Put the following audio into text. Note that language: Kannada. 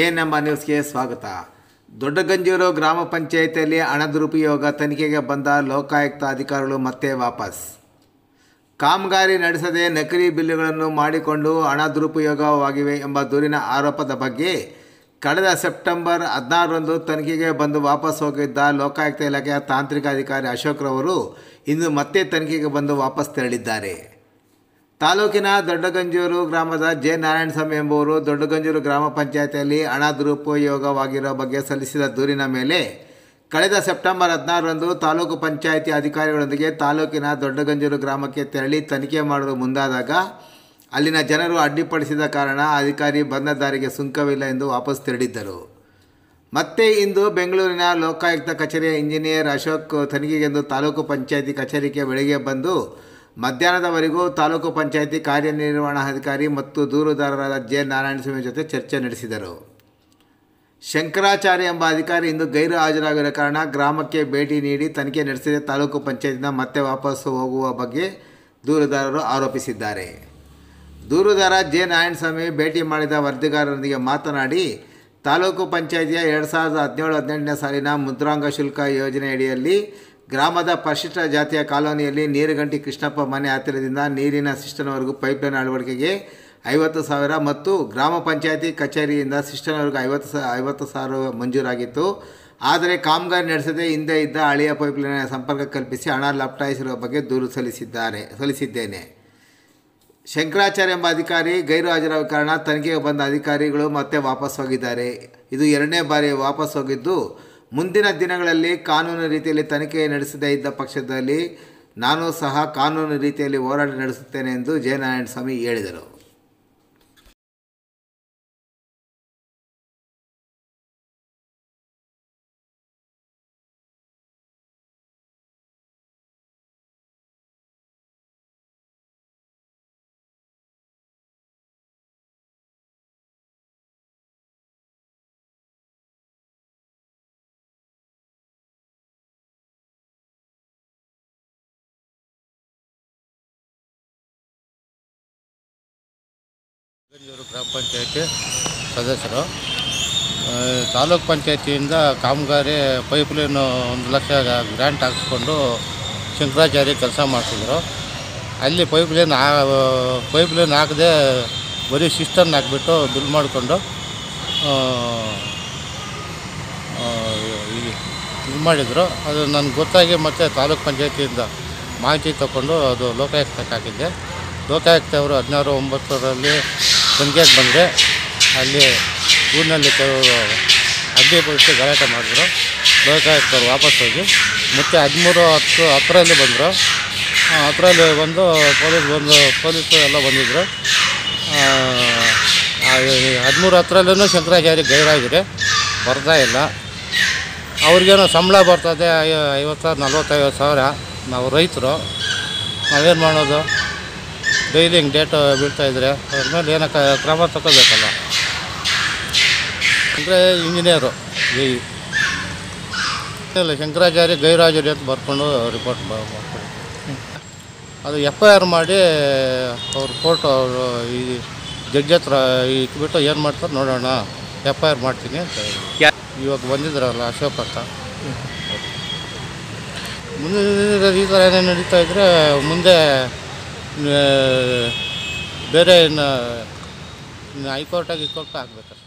ಎಎನ್ಎಂಬ ನ್ಯೂಸ್ಗೆ ಸ್ವಾಗತ. ದೊಡ್ಡಗಂಜೂರು ಗ್ರಾಮ ಪಂಚಾಯಿತಿಯಲ್ಲಿ ಹಣ ದುರುಪಯೋಗ ತನಿಖೆಗೆ ಬಂದ ಲೋಕಾಯುಕ್ತ ಅಧಿಕಾರಿಗಳು ಮತ್ತೆ ವಾಪಸ್. ಕಾಮಗಾರಿ ನಡೆಸದೆ ನಕಲಿ ಬಿಲ್ಲುಗಳನ್ನು ಮಾಡಿಕೊಂಡು ಹಣ ದುರುಪಯೋಗವಾಗಿವೆ ಎಂಬ ದೂರಿನ ಆರೋಪದ ಬಗ್ಗೆ ಕಳೆದ ಸೆಪ್ಟೆಂಬರ್ ಹದಿನಾರರಂದು ತನಿಖೆಗೆ ಬಂದು ವಾಪಸ್ ಹೋಗಿದ್ದ ಲೋಕಾಯುಕ್ತ ಇಲಾಖೆಯ ತಾಂತ್ರಿಕ ಅಧಿಕಾರಿ ಅಶೋಕ್ರವರು ಇಂದು ಮತ್ತೆ ತನಿಖೆಗೆ ಬಂದು ವಾಪಸ್ ತೆರಳಿದ್ದಾರೆ. ತಾಲೂಕಿನ ದೊಡ್ಡಗಂಜೂರು ಗ್ರಾಮದ ಜೆ ನಾರಾಯಣಸ್ವಾಮಿ ಎಂಬುವರು ದೊಡ್ಡಗಂಜೂರು ಗ್ರಾಮ ಪಂಚಾಯತಿಯಲ್ಲಿ ಹಣ ದುರುಪಯೋಗವಾಗಿರೋ ಬಗ್ಗೆ ಸಲ್ಲಿಸಿದ ದೂರಿನ ಮೇಲೆ ಕಳೆದ ಸೆಪ್ಟೆಂಬರ್ ಹದಿನಾರರಂದು ತಾಲೂಕು ಪಂಚಾಯಿತಿ ಅಧಿಕಾರಿಗಳೊಂದಿಗೆ ತಾಲೂಕಿನ ದೊಡ್ಡಗಂಜೂರು ಗ್ರಾಮಕ್ಕೆ ತೆರಳಿ ತನಿಖೆ ಮಾಡಲು ಮುಂದಾದಾಗ ಅಲ್ಲಿನ ಜನರು ಅಡ್ಡಿಪಡಿಸಿದ ಕಾರಣ ಅಧಿಕಾರಿ ಬಂದ ದಾರಿಗೆ ಸುಂಕವಿಲ್ಲ ಎಂದು ವಾಪಸ್ ತೆರಳಿದ್ದರು. ಮತ್ತೆ ಇಂದು ಬೆಂಗಳೂರಿನ ಲೋಕಾಯುಕ್ತ ಕಚೇರಿಯ ಇಂಜಿನಿಯರ್ ಅಶೋಕ್ ತನಿಖೆಗೆಂದು ತಾಲೂಕು ಪಂಚಾಯಿತಿ ಕಚೇರಿಗೆ ಬೆಳಗ್ಗೆ ಬಂದು ಮಧ್ಯಾಹ್ನದವರೆಗೂ ತಾಲೂಕು ಪಂಚಾಯಿತಿ ಕಾರ್ಯನಿರ್ವಹಣಾಧಿಕಾರಿ ಮತ್ತು ದೂರುದಾರರಾದ ಜೆ ನಾರಾಯಣಸ್ವಾಮಿ ಜೊತೆ ಚರ್ಚೆ ನಡೆಸಿದರು. ಶಂಕರಾಚಾರ್ಯ ಎಂಬ ಅಧಿಕಾರಿ ಇಂದು ಗೈರು ಹಾಜರಾಗಿರೋ ಕಾರಣ ಗ್ರಾಮಕ್ಕೆ ಭೇಟಿ ನೀಡಿ ತನಿಖೆ ನಡೆಸಿದ ತಾಲೂಕು ಪಂಚಾಯತಿನ ಮತ್ತೆ ವಾಪಸ್ಸು ಹೋಗುವ ಬಗ್ಗೆ ದೂರುದಾರರು ಆರೋಪಿಸಿದ್ದಾರೆ. ದೂರುದಾರ ಜೆ ನಾರಾಯಣಸ್ವಾಮಿ ಭೇಟಿ ಮಾಡಿದ ವರದಿಗಾರರೊಂದಿಗೆ ಮಾತನಾಡಿ, ತಾಲೂಕು ಪಂಚಾಯಿತಿಯ ಎರಡು ಸಾವಿರದ ಹದಿನೇಳು ಹದಿನೆಂಟನೇ ಸಾಲಿನ ಮುದ್ರಾಂಗ ಶುಲ್ಕ ಯೋಜನೆಯಡಿಯಲ್ಲಿ ಗ್ರಾಮದ ಪರಿಶಿಷ್ಟ ಜಾತಿಯ ಕಾಲೋನಿಯಲ್ಲಿ ನೀರುಗಂಟಿ ಕೃಷ್ಣಪ್ಪ ಮನೆ ಹತ್ತಿರದಿಂದ ನೀರಿನ ಸಿಸ್ಟಮ್ವರೆಗೂ ಪೈಪ್ಲೈನ್ ಅಳವಡಿಕೆಗೆ ಐವತ್ತು ಸಾವಿರ ಮತ್ತು ಗ್ರಾಮ ಪಂಚಾಯತಿ ಕಚೇರಿಯಿಂದ ಸಿಸ್ಟಮ್ವರೆಗೂ ಐವತ್ತು ಐವತ್ತು ಸಾವಿರ ಮಂಜೂರಾಗಿತ್ತು. ಆದರೆ ಕಾಮಗಾರಿ ನಡೆಸದೆ ಹಿಂದೆ ಇದ್ದ ಹಳೆಯ ಪೈಪ್ಲೈನ್ ಸಂಪರ್ಕ ಕಲ್ಪಿಸಿ ಹಣ ಲಪ್ಟಾಯಿಸಿರುವ ಬಗ್ಗೆ ದೂರು ಸಲ್ಲಿಸಿದ್ದಾರೆ, ಸಲ್ಲಿಸಿದ್ದೇನೆ. ಶಂಕರಾಚಾರ್ಯ ಎಂಬ ಅಧಿಕಾರಿ, ಗೈರು ಹಾಜರಾದ ಕಾರಣ ತನಿಖೆಗೆ ಬಂದ ಅಧಿಕಾರಿಗಳು ಮತ್ತೆ ವಾಪಸ್ ಹೋಗಿದ್ದಾರೆ. ಇದು ಎರಡನೇ ಬಾರಿ ವಾಪಸ್ ಹೋಗಿದ್ದು ಮುಂದಿನ ದಿನಗಳಲ್ಲಿ ಕಾನೂನು ರೀತಿಯಲ್ಲಿ ತನಿಖೆ ನಡೆಸದೇ ಇದ್ದ ಪಕ್ಷದಲ್ಲಿ ನಾನು ಸಹ ಕಾನೂನು ರೀತಿಯಲ್ಲಿ ಹೋರಾಟ ನಡೆಸುತ್ತೇನೆ ಎಂದು ಜಯನಾರಾಯಣ ಸ್ವಾಮಿ ಹೇಳಿದರು. ಗ್ರಾಮ ಪಂಚಾಯತಿ ಸದಸ್ಯರು. ತಾಲೂಕ್ ಪಂಚಾಯತಿಯಿಂದ ಕಾಮಗಾರಿ ಪೈಪ್ಲೈನು ಒಂದು ಲಕ್ಷ ಗ್ರ್ಯಾಂಟ್ ಹಾಕಿಸ್ಕೊಂಡು ಶಂಕರಾಚಾರ್ಯ ಕೆಲಸ ಮಾಡ್ತಿದ್ರು. ಅಲ್ಲಿ ಪೈಪ್ಲೈನ್ ಪೈಪ್ಲೈನ್ ಹಾಕದೆ ಬರೀ ಸಿಸ್ಟಮ್ ಹಾಕ್ಬಿಟ್ಟು ಬಿಲ್ ಮಾಡಿಕೊಂಡು ಇದು ಮಾಡಿದರು. ಅದು ನನಗೆ ಗೊತ್ತಾಗಿ ಮತ್ತು ತಾಲೂಕ್ ಪಂಚಾಯತಿಯಿಂದ ಮಾಹಿತಿ ತಗೊಂಡು ಅದು ಲೋಕಾಯುಕ್ತಕ್ಕೆ ಹಾಕಿದ್ದೆ. ಲೋಕಾಯುಕ್ತ ಅವರು ಹದಿನಾರು ಒಂಬತ್ತರಲ್ಲಿ ತನಿಖೆಗೆ ಬಂದರೆ ಅಲ್ಲಿ ಊರಿನಲ್ಲಿ ಕೆಲವರು ಅಡ್ಡಿಪಡಿಸಿ ಗಲಾಟೆ ಮಾಡಿದ್ರು. ಲೋಕಾಯುಕ್ತರು ವಾಪಸ್ ಹೋಗಿ. ಮತ್ತು ಹದಿಮೂರು ಹತ್ತು ಹತ್ತರಲ್ಲಿ ಬಂದರು. ಹತ್ತರಲ್ಲಿ ಬಂದು ಪೊಲೀಸ್ ಬಂದು ಪೊಲೀಸರು ಎಲ್ಲ ಬಂದಿದ್ದರು ಹದಿಮೂರು ಹತ್ತರಲ್ಲೂ ಶಂಕರಾಚಾರ್ಯ ಗೈರಾಗಿದೆ ಬರ್ತಾ ಇಲ್ಲ. ಅವ್ರಿಗೇನೋ ಸಂಬಳ ಬರ್ತದೆ ಐವತ್ತು ನಲ್ವತ್ತೈವತ್ತು ಸಾವಿರ ನಾವು ರೈತರು, ನಾವೇನು ಮಾಡೋದು? ಡೈಲಿ ಹಿಂಗೆ ಡೇಟ್ ಬೀಳ್ತಾಯಿದ್ರೆ ಅದ್ರ ಮೇಲೆ ಏನೋ ಕ ಕ್ರಮ ತಗೋಬೇಕಲ್ಲ ಅಂದರೆ ಇಂಜಿನಿಯರು ಇಲ್ಲ ಶಂಕರಾಚಾರ್ಯ ಗೈರಾಜರಿ ಅಂತ ಬರ್ಕೊಂಡು ರಿಪೋರ್ಟ್ ಮಾಡ್ಕೊಂಡು ಅದು ಎಫ್ ಐ ಆರ್ ಮಾಡಿ ಅವ್ರ ಕೋರ್ಟ್ ಅವರು ಈ ಜಡ್ಜ್ ಹತ್ರ ಇಟ್ಬಿಟ್ಟು ಏನು ಮಾಡ್ತಾರೆ ನೋಡೋಣ ಎಫ್ ಐ ಆರ್ ಮಾಡ್ತೀನಿ ಅಂತ ಇವಾಗ ಬಂದಿದ್ರಲ್ಲ ಅಶೋಕ್ ಅಂತ. ಮುಂದೆ ಈ ಥರ ಏನೇನು ನಡೀತಾ ಇದ್ದರೆ ಮುಂದೆ ಬೇರೆ ಹೈಕೋರ್ಟಾಗಿ ಕೊಟ್ಟು ಆಗಬೇಕಷ್ಟೆ